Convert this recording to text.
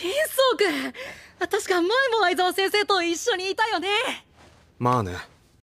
真相君確か前も相沢先生と一緒にいたよね。まあね。